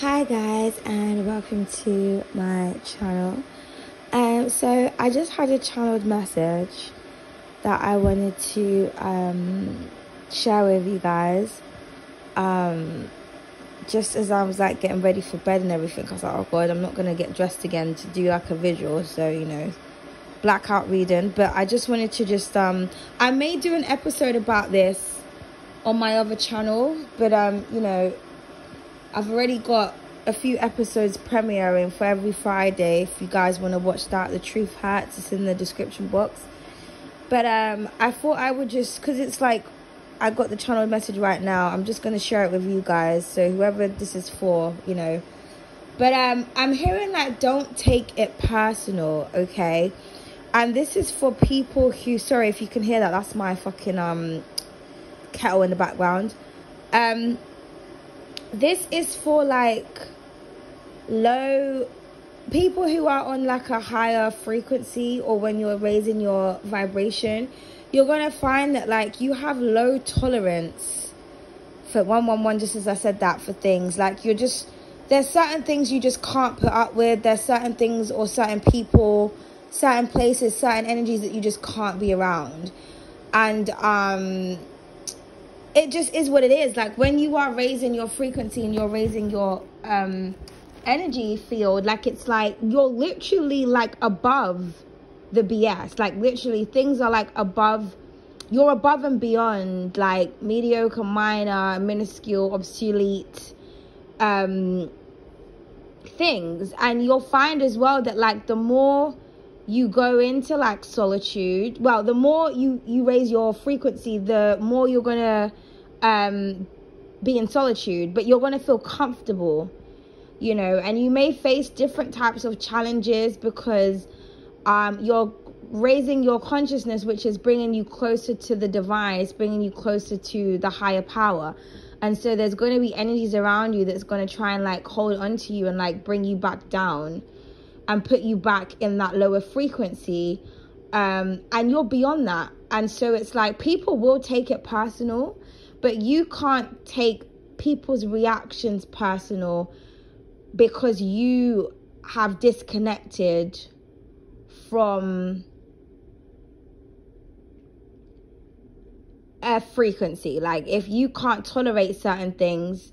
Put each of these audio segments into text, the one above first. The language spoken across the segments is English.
Hi guys and welcome to my channel. Um, so I just had a channeled message that I wanted to um, share with you guys. Um, just as I was like getting ready for bed and everything, I was like, oh god, I'm not gonna get dressed again to do like a visual, so you know, blackout reading. But I just wanted to just um, I may do an episode about this on my other channel, but um, you know, I've already got a few episodes premiering for every Friday. If you guys want to watch that, the Truth Hurts, it's in the description box. But um, I thought I would just, because it's like, I got the channel message right now. I'm just going to share it with you guys. So whoever this is for, you know. But um, I'm hearing that don't take it personal, okay? And this is for people who, sorry if you can hear that, that's my fucking um kettle in the background. Um, this is for like low people who are on like a higher frequency or when you're raising your vibration you're gonna find that like you have low tolerance for 111 just as i said that for things. Like you're just there's certain things you just can't put up with. There's certain things or certain people certain places certain energies that you just can't be around. And um it just is what it is. Like when you are raising your frequency and you're raising your um energy field, like it's like you're literally like above the BS. Like literally things are like above you're above and beyond like mediocre, minor, minuscule, obsolete um things. And you'll find as well that like the more you go into like solitude well the more you you raise your frequency the more you're gonna um, be in solitude, but you're to feel comfortable, you know, and you may face different types of challenges because um, you're raising your consciousness, which is bringing you closer to the it's bringing you closer to the higher power. And so there's going to be energies around you that's going to try and like hold on to you and like bring you back down and put you back in that lower frequency. Um, and you're beyond that. And so it's like people will take it personal but you can't take people's reactions personal because you have disconnected from a frequency. Like if you can't tolerate certain things,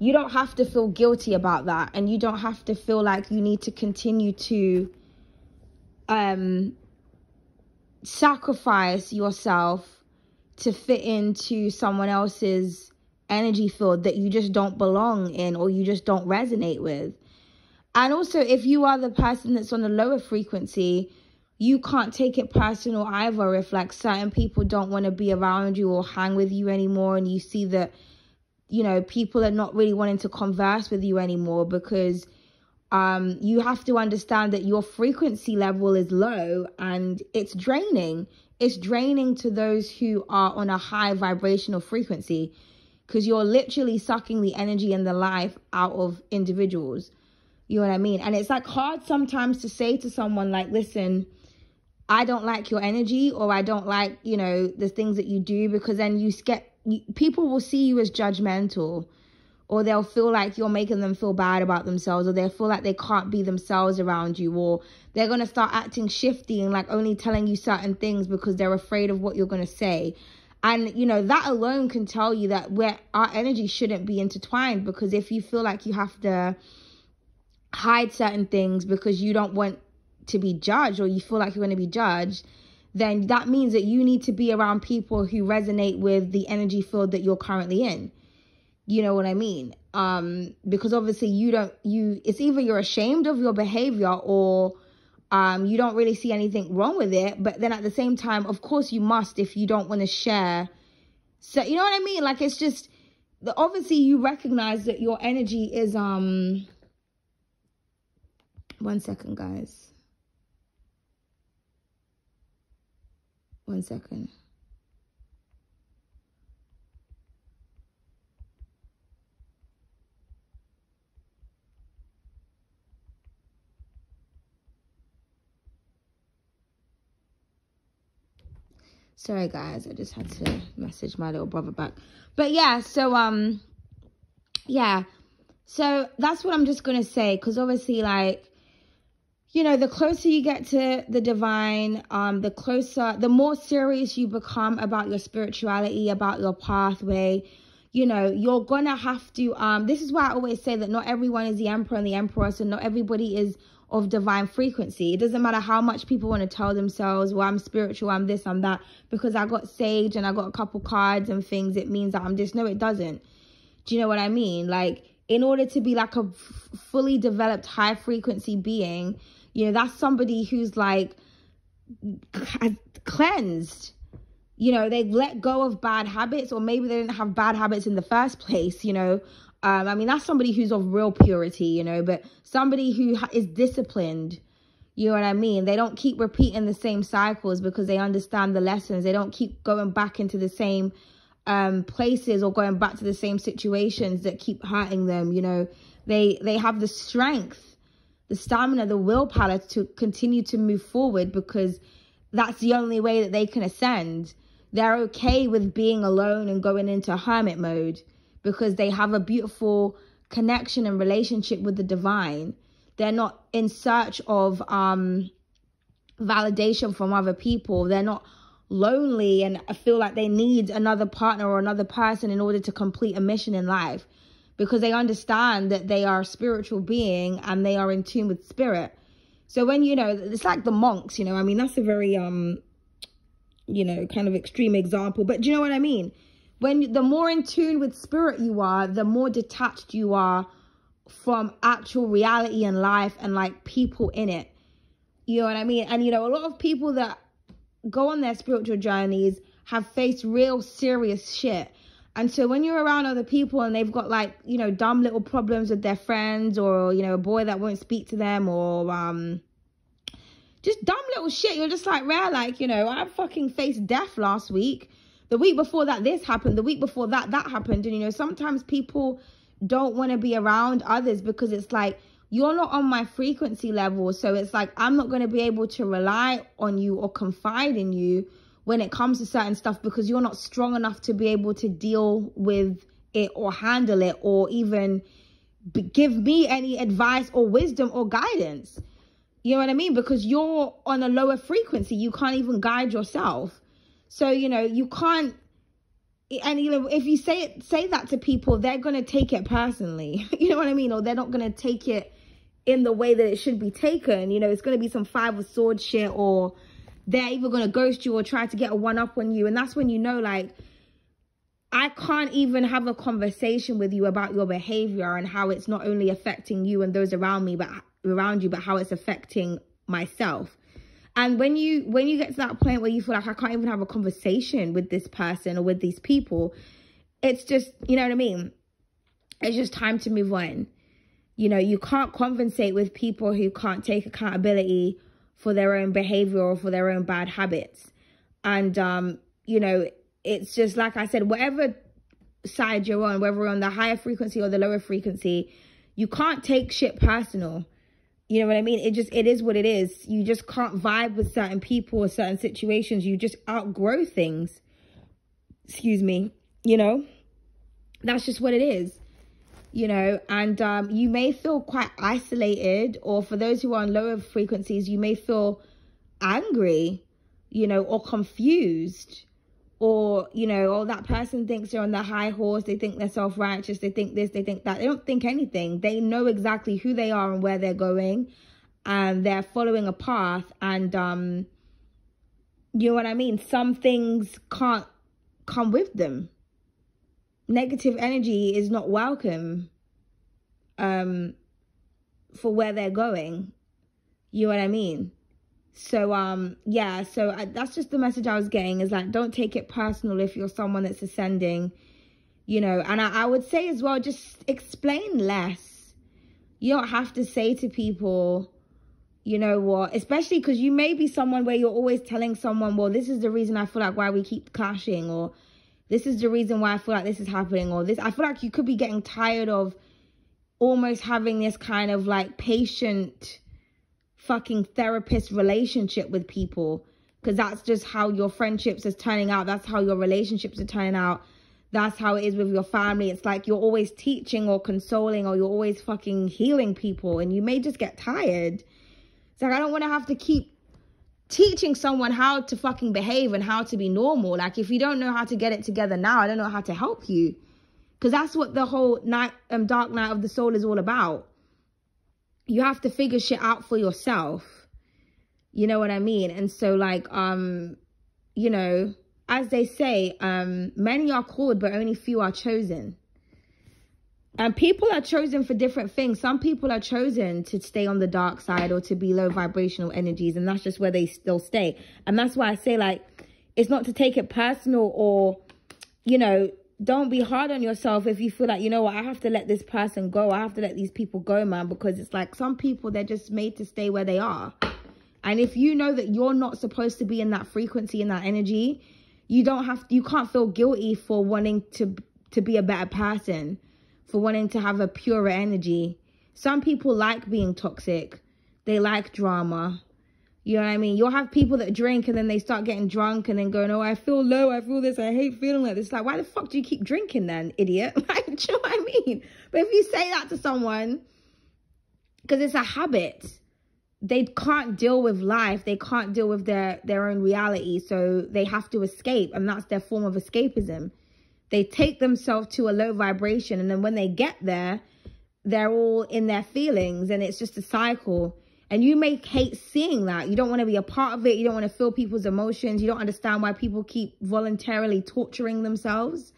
you don't have to feel guilty about that and you don't have to feel like you need to continue to um sacrifice yourself to fit into someone else's energy field that you just don't belong in or you just don't resonate with. And also, if you are the person that's on the lower frequency, you can't take it personal either if like certain people don't want to be around you or hang with you anymore and you see that you know people are not really wanting to converse with you anymore because um you have to understand that your frequency level is low and it's draining it's draining to those who are on a high vibrational frequency because you're literally sucking the energy and the life out of individuals. You know what I mean? And it's like hard sometimes to say to someone like, listen, I don't like your energy or I don't like, you know, the things that you do because then you get, people will see you as judgmental or they'll feel like you're making them feel bad about themselves or they'll feel like they can't be themselves around you or they're going to start acting shifty and like only telling you certain things because they're afraid of what you're going to say. And you know that alone can tell you that where our energy shouldn't be intertwined because if you feel like you have to hide certain things because you don't want to be judged or you feel like you're going to be judged then that means that you need to be around people who resonate with the energy field that you're currently in you know what I mean? Um, because obviously you don't, you, it's either you're ashamed of your behavior or, um, you don't really see anything wrong with it. But then at the same time, of course you must if you don't want to share. So, you know what I mean? Like it's just, the obviously you recognize that your energy is, um, one second, guys. One second. Sorry guys, I just had to message my little brother back. But yeah, so um yeah. So that's what I'm just going to say. Because obviously, like, you know, the closer you get to the divine, um, the closer, the more serious you become about your spirituality, about your pathway, you know, you're gonna have to, um, this is why I always say that not everyone is the emperor and the empress, and not everybody is of divine frequency. It doesn't matter how much people want to tell themselves, well, I'm spiritual, I'm this, I'm that, because I got sage and I got a couple cards and things, it means that I'm this. No, it doesn't. Do you know what I mean? Like, in order to be like a fully developed high frequency being, you know, that's somebody who's like cleansed. You know, they've let go of bad habits, or maybe they didn't have bad habits in the first place, you know. Um, I mean, that's somebody who's of real purity, you know, but somebody who is disciplined, you know what I mean? They don't keep repeating the same cycles because they understand the lessons. They don't keep going back into the same um, places or going back to the same situations that keep hurting them, you know. They they have the strength the stamina, the willpower to continue to move forward because that's the only way that they can ascend. They're okay with being alone and going into hermit mode because they have a beautiful connection and relationship with the divine. They're not in search of um, validation from other people. They're not lonely and feel like they need another partner or another person in order to complete a mission in life because they understand that they are a spiritual being and they are in tune with spirit. So when, you know, it's like the monks, you know, I mean, that's a very, um, you know, kind of extreme example, but do you know what I mean? When the more in tune with spirit you are, the more detached you are from actual reality and life and like people in it. You know what I mean? And, you know, a lot of people that go on their spiritual journeys have faced real serious shit and so when you're around other people and they've got like, you know, dumb little problems with their friends or, you know, a boy that won't speak to them or um just dumb little shit, you're just like, rare, like, you know, I fucking faced death last week. The week before that this happened, the week before that that happened. And you know, sometimes people don't want to be around others because it's like you're not on my frequency level. So it's like I'm not going to be able to rely on you or confide in you when it comes to certain stuff because you're not strong enough to be able to deal with it or handle it or even give me any advice or wisdom or guidance. You know what I mean? Because you're on a lower frequency. You can't even guide yourself. So, you know, you can't and you know if you say it say that to people they're going to take it personally you know what i mean or they're not going to take it in the way that it should be taken you know it's going to be some five of swords shit or they're either going to ghost you or try to get a one up on you. And that's when you know, like, I can't even have a conversation with you about your behavior and how it's not only affecting you and those around me, but around you, but how it's affecting myself. And when you when you get to that point where you feel like I can't even have a conversation with this person or with these people, it's just, you know what I mean? It's just time to move on. You know, you can't compensate with people who can't take accountability for their own behavior or for their own bad habits. And, um, you know, it's just like I said, whatever side you're on, whether you're on the higher frequency or the lower frequency, you can't take shit personal. You know what I mean? It just, it is what it is. You just can't vibe with certain people or certain situations. You just outgrow things. Excuse me. You know? That's just what it is you know, and um, you may feel quite isolated, or for those who are on lower frequencies, you may feel angry, you know, or confused, or, you know, oh, that person thinks they're on the high horse, they think they're self righteous, they think this, they think that. They don't think anything. They know exactly who they are and where they're going, and they're following a path, and, um, you know what I mean? Some things can't come with them negative energy is not welcome um for where they're going. You know what i mean? So um yeah so I, that's just the message i was getting is like don't take it personal if you're someone that's ascending you know. And I, I would say as well just explain less. You don't have to say to people you know what especially because you may be someone where you're always telling someone well this is the reason i feel like why we keep clashing or this is the reason why I feel like this is happening or this. I feel like you could be getting tired of almost having this kind of like patient fucking therapist relationship with people because that's just how your friendships is turning out. That's how your relationships are turning out. that's how it is with your family. It's like you're always teaching or consoling or you're always fucking healing people and you may just get tired. It's like I don't want to have to keep teaching someone how to fucking behave and how to be normal. Like if you don't know how to get it together now, I don't know how to help you. Cuz that's what the whole night um dark night of the soul is all about. You have to figure shit out for yourself. You know what I mean? And so like um you know, as they say, um, many are called, but only few are chosen. And people are chosen for different things. Some people are chosen to stay on the dark side or to be low vibrational energies. And that's just where they still stay. And that's why I say, like, it's not to take it personal or, you know, don't be hard on yourself if you feel like, you know what, I have to let this person go. I have to let these people go, man. Because it's like some people, they're just made to stay where they are. And if you know that you're not supposed to be in that frequency, in that energy, you don't have you can't feel guilty for wanting to to be a better person for wanting to have a purer energy some people like being toxic they like drama you know what I mean? You'll have people that drink and then they start getting drunk and then going, oh, I feel low. I feel this. I hate feeling like this. Like, why the fuck do you keep drinking then, idiot? Like, do you know what I mean? But if you say that to someone, because it's a habit, they can't deal with life they can't deal with their their own reality so they have to escape and that's their form of escapism they take themselves to a low vibration and then when they get there they're all in their feelings and it's just a cycle. And you may hate seeing that. You don't want to be a part of it. You don't want to feel people's emotions. You don't understand why people keep voluntarily torturing themselves.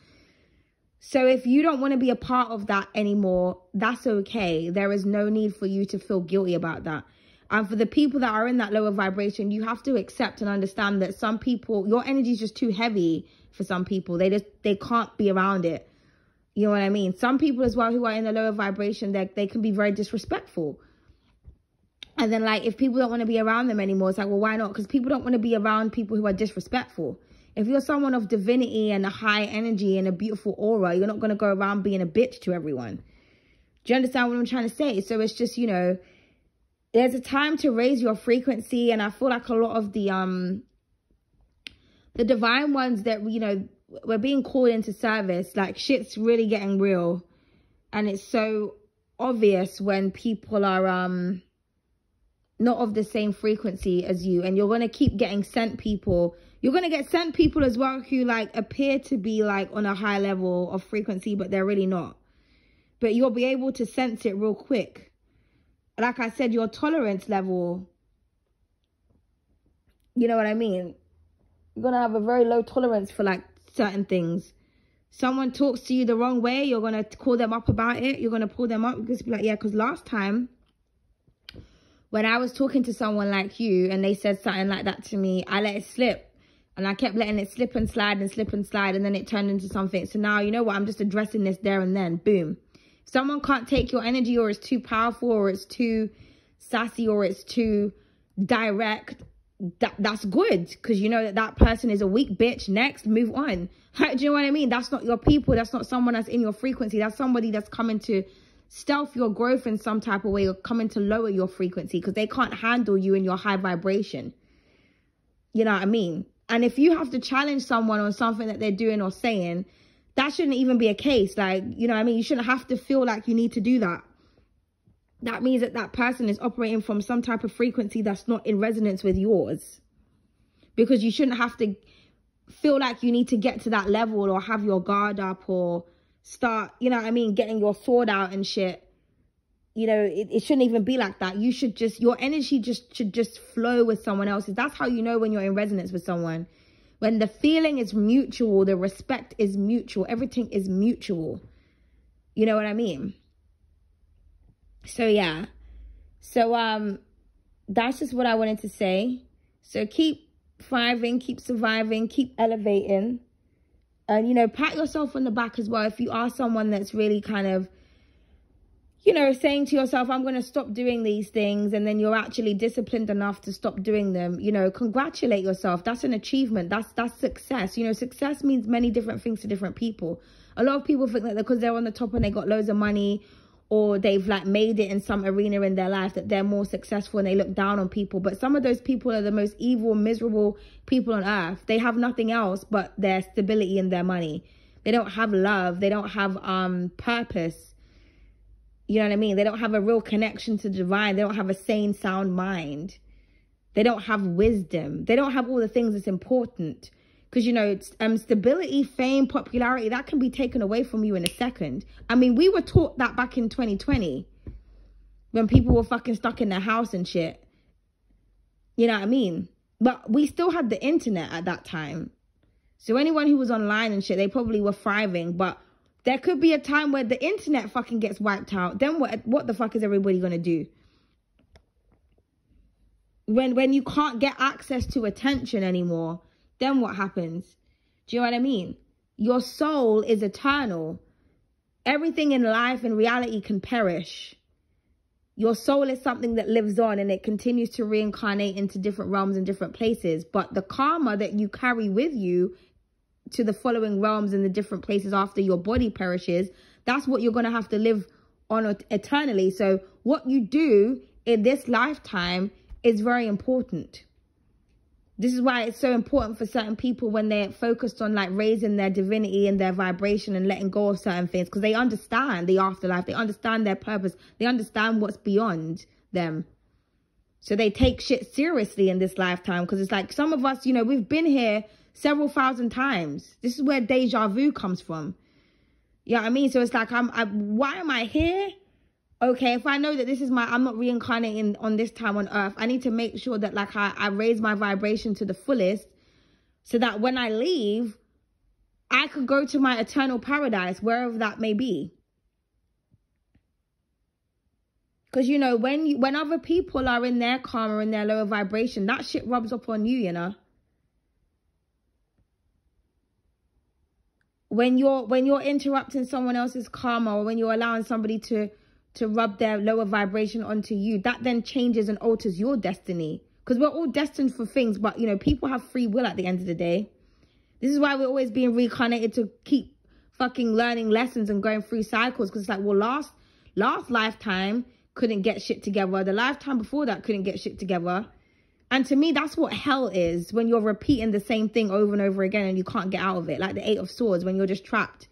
So if you don't want to be a part of that anymore that's okay. There is no need for you to feel guilty about that. And for the people that are in that lower vibration, you have to accept and understand that some people, your energy is just too heavy for some people. They just, they can't be around it. You know what I mean? Some people as well who are in the lower vibration, they, they can be very disrespectful. And then like, if people don't want to be around them anymore, it's like, well, why not? Because people don't want to be around people who are disrespectful. If you're someone of divinity and a high energy and a beautiful aura, you're not going to go around being a bitch to everyone. Do you understand what I'm trying to say? So it's just, you know, there's a time to raise your frequency and i feel like a lot of the um the divine ones that you know we're being called into service like shit's really getting real. And it's so obvious when people are um not of the same frequency as you. And you're going to keep getting sent people. You're going to get sent people as well who like appear to be like on a high level of frequency but they're really not. But you'll be able to sense it real quick. Like I said, your tolerance level, you know what I mean? You're going to have a very low tolerance for like certain things. Someone talks to you the wrong way, you're going to call them up about it. You're going to pull them up because be like, yeah, because last time when I was talking to someone like you and they said something like that to me, I let it slip. And I kept letting it slip and slide and slip and slide. And then it turned into something. So now, you know what? I'm just addressing this there and then. Boom someone can't take your energy or it's too powerful or it's too sassy or it's too direct, that that's good because you know that that person is a weak bitch. Next, move on. Do you know what I mean? That's not your people. That's not someone that's in your frequency. That's somebody that's coming to stealth your growth in some type of way or coming to lower your frequency because they can't handle you in your high vibration. You know what I mean? And if you have to challenge someone on something that they're doing or saying, that shouldn't even be a case. Like, you know I mean? You shouldn't have to feel like you need to do that. That means that that person is operating from some type of frequency that's not in resonance with yours. Because you shouldn't have to feel like you need to get to that level or have your guard up or start, you know what I mean, getting your sword out and shit. You know, it, it shouldn't even be like that. You should just, your energy just should just flow with someone else's. That's how you know when you're in resonance with someone when the feeling is mutual, the respect is mutual, everything is mutual. You know what I mean? So yeah. So um that's just what I wanted to say. So keep thriving, keep surviving, keep elevating. And you know, pat yourself on the back as well if you are someone that's really kind of you know, saying to yourself, I'm going to stop doing these things, and then you're actually disciplined enough to stop doing them, you know, congratulate yourself. That's an achievement. That's that's success. You know, success means many different things to different people. A lot of people think that because they're on the top and they got loads of money or they've like made it in some arena in their life that they're more successful and they look down on people. But some of those people are the most evil, miserable people on earth. They have nothing else but their stability and their money They don't have love. They don't have um purpose. You know what I mean? They don't have a real connection to the divine. They don't have a sane, sound mind. They don't have wisdom. They don't have all the things that's important. Because, you know, um, stability, fame, popularity, that can be taken away from you in a second. I mean, we were taught that back in 2020 when people were fucking stuck in their house and shit. You know what I mean? But we still had the internet at that time. So anyone who was online and shit, they probably were thriving. But there could be a time where the internet fucking gets wiped out. Then what, what the fuck is everybody going to do? When, when you can't get access to attention anymore, then what happens? Do you know what I mean? Your soul is eternal. Everything in life and reality can perish. Your soul is something that lives on and it continues to reincarnate into different realms and different places. But the karma that you carry with you to the following realms and the different places after your body perishes, that's what you're going to have to live on eternally. So what you do in this lifetime is very important. This is why it's so important for certain people when they're focused on like raising their divinity and their vibration and letting go of certain things because they understand the afterlife. They understand their purpose. They understand what's beyond them. So they take shit seriously in this lifetime because it's like some of us, you know, we've been here several thousand times. This is where deja vu comes from. You know what I mean? So it's like, I'm, I, why am I here? Okay, if I know that this is my, I'm not reincarnating on this time on earth, I need to make sure that like I, I raise my vibration to the fullest so that when I leave, I could go to my eternal paradise, wherever that may be. Because, you know, when you, when other people are in their karma, in their lower vibration, that shit rubs up on you, you know. When you're, when you're interrupting someone else's karma or when you're allowing somebody to to rub their lower vibration onto you, that then changes and alters your destiny. Because we're all destined for things, but, you know, people have free will at the end of the day. This is why we're always being reincarnated to keep fucking learning lessons and going through cycles. Because it's like, well, last, last lifetime couldn't get shit together. The lifetime before that couldn't get shit together. And to me, that's what hell is when you're repeating the same thing over and over again and you can't get out of it. Like the Eight of Swords, when you're just trapped.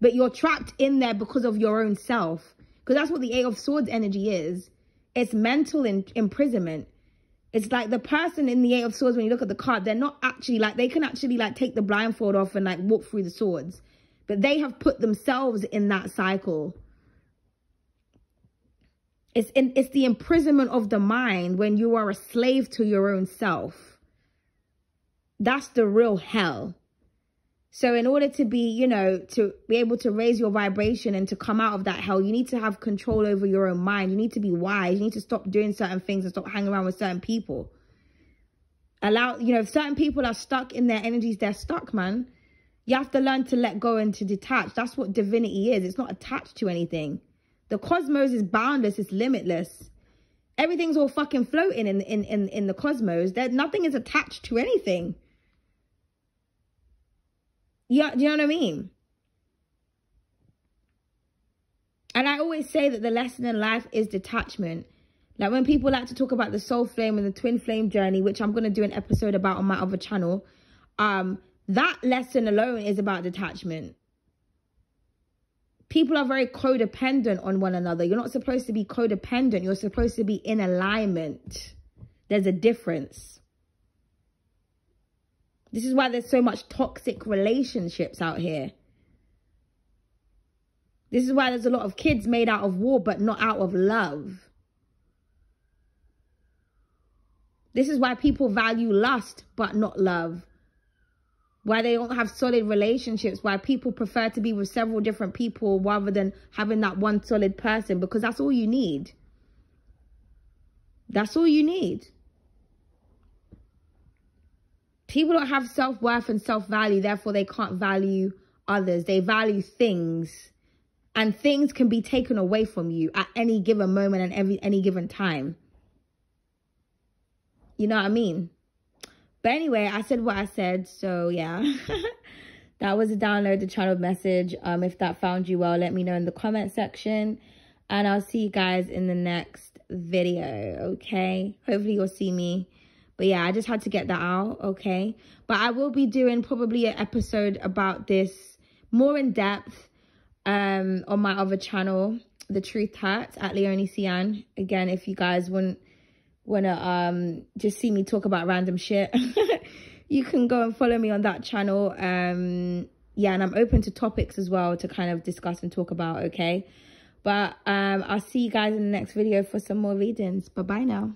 But you're trapped in there because of your own self. Because that's what the Eight of Swords energy is. It's mental in imprisonment. It's like the person in the Eight of Swords, when you look at the card, they're not actually like, they can actually like take the blindfold off and like walk through the swords. But they have put themselves in that cycle. It's, in, it's the imprisonment of the mind when you are a slave to your own self. That's the real hell. So in order to be, you know, to be able to raise your vibration and to come out of that hell, you need to have control over your own mind. You need to be wise. You need to stop doing certain things and stop hanging around with certain people. Allow, you know, if certain people are stuck in their energies, they're stuck, man. You have to learn to let go and to detach. That's what divinity is. It's not attached to anything. The cosmos is boundless. It's limitless. Everything's all fucking floating in, in, in, in the cosmos. There, nothing is attached to anything. Yeah, do you know what I mean? And I always say that the lesson in life is detachment. Like when people like to talk about the soul flame and the twin flame journey, which I'm going to do an episode about on my other channel, um, that lesson alone is about detachment. People are very codependent on one another. You're not supposed to be codependent. You're supposed to be in alignment. There's a difference. This is why there's so much toxic relationships out here. This is why there's a lot of kids made out of war, but not out of love. This is why people value lust, but not love. Why they don't have solid relationships. Why people prefer to be with several different people rather than having that one solid person. Because that's all you need. That's all you need people don't have self-worth and self-value therefore they can't value others. They value things and things can be taken away from you at any given moment and every any given time. You know what i mean? But anyway i said what i said so yeah. That was a download the channel message. Um if that found you well let me know in the comment section and i'll see you guys in the next video okay? Hopefully you'll see me but yeah, I just had to get that out, okay? But I will be doing probably an episode about this more in depth um, on my other channel, The Truth Hurts at Leonie Seann. Again, if you guys want wanna um just see me talk about random shit, you can go and follow me on that channel. Um, yeah, and I'm open to topics as well to kind of discuss and talk about. Okay, but um, I'll see you guys in the next video for some more readings. Bye bye now.